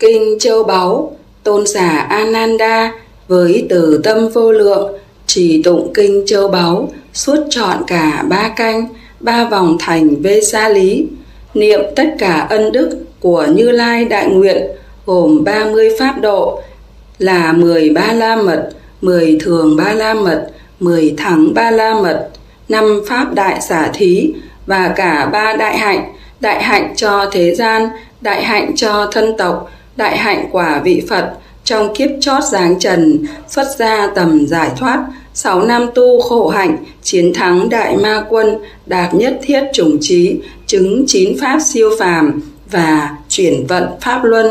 Kinh Châu Báu, Tôn giả Ananda với từ tâm vô lượng chỉ tụng Kinh Châu Báu suốt trọn cả ba canh, ba vòng thành vê sa lý, niệm tất cả ân đức của Như Lai Đại Nguyện gồm 30 pháp độ là 10 ba la mật, 10 thường ba la mật, 10 thắng ba la mật, năm pháp đại xả thí và cả ba đại hạnh, đại hạnh cho thế gian, đại hạnh cho thân tộc, đại hạnh quả vị Phật trong kiếp chót giáng trần, xuất ra tầm giải thoát, 6 năm tu khổ hạnh, chiến thắng đại ma quân, đạt nhất thiết chủng trí, chứng chín pháp siêu phàm và chuyển vận pháp luân.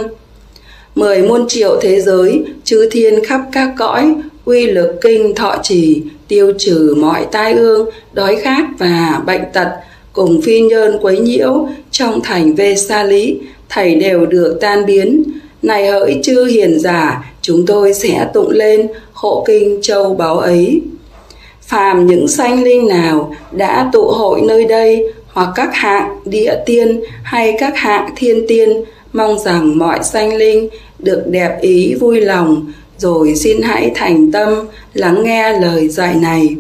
Mười muôn triệu thế giới, chư thiên khắp các cõi, uy lực kinh thọ trì, tiêu trừ mọi tai ương, đói khát và bệnh tật, cùng phi nhơn quấy nhiễu trong thành vê sa lý, thầy đều được tan biến. Này hỡi chư hiền giả, chúng tôi sẽ tụng lên hộ kinh châu báu ấy. Phàm những sanh linh nào đã tụ hội nơi đây hoặc các hạng địa tiên hay các hạng thiên tiên mong rằng mọi sanh linh được đẹp ý vui lòng rồi xin hãy thành tâm lắng nghe lời dạy này.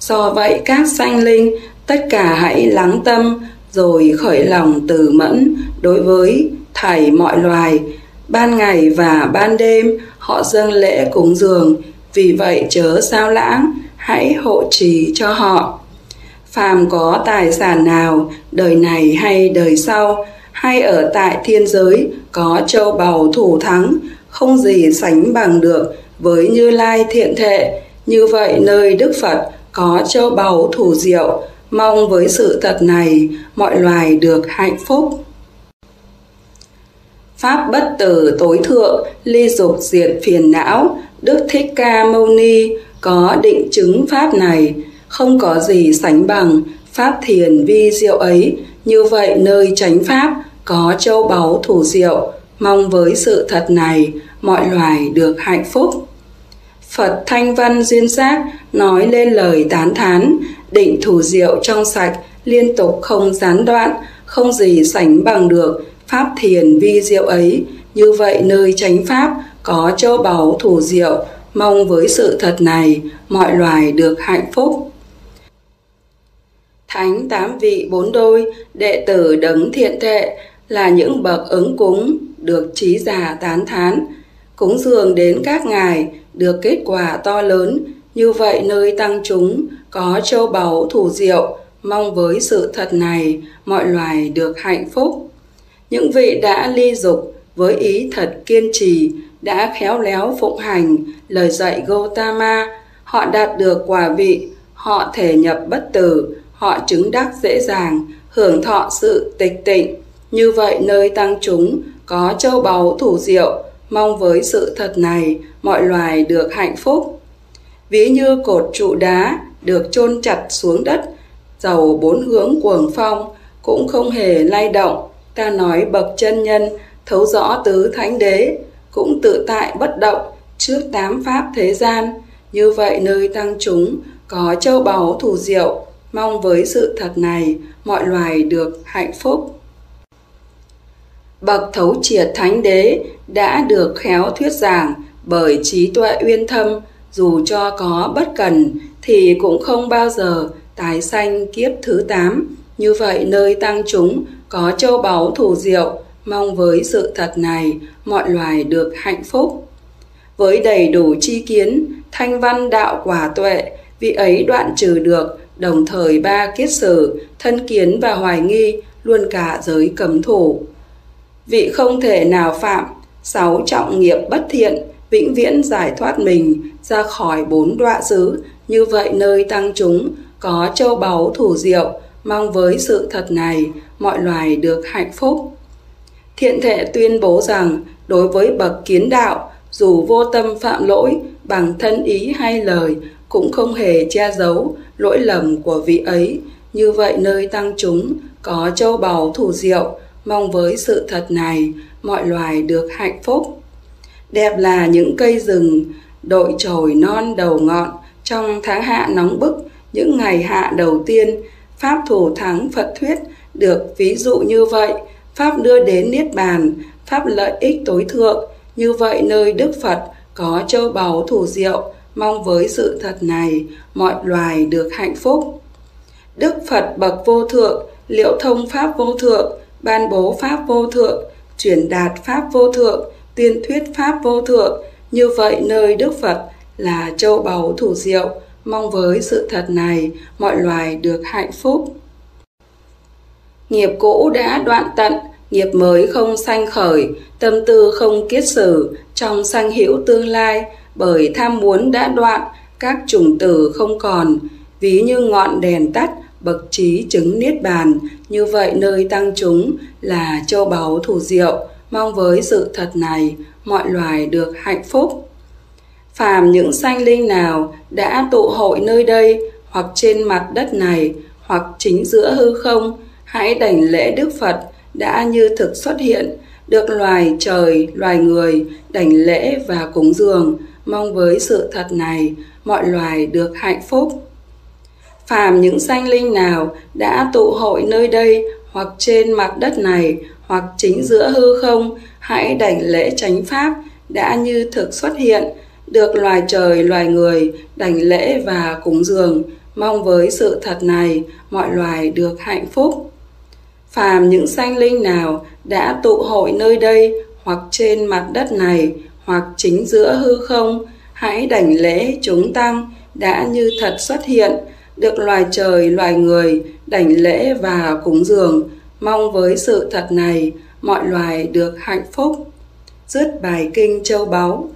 Do vậy các sanh linh tất cả hãy lắng tâm rồi khởi lòng từ mẫn đối với thầy mọi loài. Ban ngày và ban đêm họ dâng lễ cúng dường, vì vậy chớ sao lãng, hãy hộ trì cho họ. Phàm có tài sản nào, đời này hay đời sau, hay ở tại thiên giới có châu báu thủ thắng, không gì sánh bằng được với Như Lai thiện thệ. Như vậy nơi Đức Phật có châu báu thủ diệu, mong với sự thật này mọi loài được hạnh phúc. Pháp bất tử tối thượng, ly dục diệt phiền não, Đức Thích Ca Mâu Ni có định chứng Pháp này, không có gì sánh bằng Pháp thiền vi diệu ấy, như vậy nơi tránh Pháp có châu báu thủ diệu, mong với sự thật này mọi loài được hạnh phúc. Phật Thanh Văn Duyên Giác nói lên lời tán thán, định thủ diệu trong sạch, liên tục không gián đoạn, không gì sánh bằng được pháp thiền vi diệu ấy. Như vậy nơi chánh pháp có châu báu thủ diệu, mong với sự thật này mọi loài được hạnh phúc. Thánh tám vị bốn đôi, đệ tử đấng thiện thệ là những bậc ứng cúng được trí già tán thán, cúng dường đến các ngài được kết quả to lớn, như vậy nơi tăng chúng có châu báu thủ diệu, mong với sự thật này mọi loài được hạnh phúc. Những vị đã ly dục với ý thật kiên trì, đã khéo léo phụng hành lời dạy Gotama, họ đạt được quả vị, họ thể nhập bất tử, họ chứng đắc dễ dàng, hưởng thọ sự tịch tịnh. Như vậy nơi tăng chúng có châu báu thủ diệu, mong với sự thật này mọi loài được hạnh phúc. Ví như cột trụ đá được chôn chặt xuống đất, dầu bốn hướng cuồng phong cũng không hề lay động. Ta nói bậc chân nhân thấu rõ tứ thánh đế cũng tự tại bất động trước tám pháp thế gian. Như vậy nơi tăng chúng có châu báu thù diệu, mong với sự thật này mọi loài được hạnh phúc. Bậc thấu triệt thánh đế đã được khéo thuyết giảng bởi trí tuệ uyên thâm, dù cho có bất cần thì cũng không bao giờ tái sanh kiếp thứ tám. Như vậy nơi tăng chúng có châu báu thủ diệu, mong với sự thật này mọi loài được hạnh phúc. Với đầy đủ chi kiến, thanh văn đạo quả tuệ, vị ấy đoạn trừ được đồng thời ba kiết sử, thân kiến và hoài nghi, luôn cả giới cấm thủ. Vị không thể nào phạm, sáu trọng nghiệp bất thiện, vĩnh viễn giải thoát mình ra khỏi bốn đọa xứ, như vậy nơi tăng chúng có châu báu thủ diệu, mong với sự thật này mọi loài được hạnh phúc. Thiện thể tuyên bố rằng đối với bậc kiến đạo, dù vô tâm phạm lỗi bằng thân ý hay lời cũng không hề che giấu lỗi lầm của vị ấy. Như vậy nơi tăng chúng có châu báu thủ diệu, mong với sự thật này mọi loài được hạnh phúc. Đẹp là những cây rừng đội trồi non đầu ngọn trong tháng hạ nóng bức, những ngày hạ đầu tiên, Pháp thủ thắng Phật thuyết được ví dụ như vậy, Pháp đưa đến Niết Bàn pháp lợi ích tối thượng, như vậy nơi Đức Phật có châu báu thủ diệu, mong với sự thật này mọi loài được hạnh phúc. Đức Phật bậc vô thượng, liệu thông pháp vô thượng, ban bố pháp vô thượng, truyền đạt pháp vô thượng, tuyên thuyết pháp vô thượng, như vậy nơi Đức Phật là châu báu thủ diệu, mong với sự thật này mọi loài được hạnh phúc. Nghiệp cũ đã đoạn tận, nghiệp mới không sanh khởi, tâm tư không kiết sử, trong sanh hữu tương lai, bởi tham muốn đã đoạn, các chủng tử không còn, ví như ngọn đèn tắt, bậc trí chứng niết bàn, như vậy nơi tăng chúng là châu báu thủ diệu, mong với sự thật này, mọi loài được hạnh phúc. Phàm những sanh linh nào đã tụ hội nơi đây, hoặc trên mặt đất này, hoặc chính giữa hư không, hãy đảnh lễ Đức Phật đã như thực xuất hiện, được loài trời, loài người đảnh lễ và cúng dường, mong với sự thật này, mọi loài được hạnh phúc. Phàm những sanh linh nào đã tụ hội nơi đây hoặc trên mặt đất này hoặc chính giữa hư không, hãy đảnh lễ chánh pháp đã như thực xuất hiện, được loài trời, loài người đảnh lễ và cúng dường, mong với sự thật này mọi loài được hạnh phúc. Phàm những sanh linh nào đã tụ hội nơi đây hoặc trên mặt đất này hoặc chính giữa hư không, hãy đảnh lễ chúng tăng đã như thật xuất hiện, được loài trời, loài người đảnh lễ và cúng dường, mong với sự thật này mọi loài được hạnh phúc. Dứt bài kinh châu báu